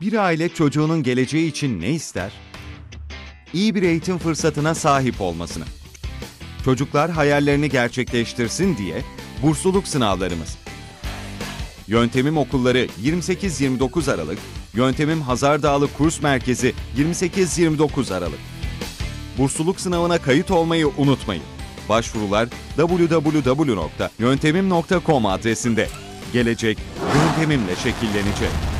Bir aile çocuğunun geleceği için ne ister? İyi bir eğitim fırsatına sahip olmasını. Çocuklar hayallerini gerçekleştirsin diye bursluluk sınavlarımız. Yöntemim okulları 28-29 Aralık, Yöntemim Hazardağlı Kurs Merkezi 28-29 Aralık. Bursluluk sınavına kayıt olmayı unutmayın. Başvurular www.yöntemim.com adresinde. Gelecek yöntemimle şekillenecek.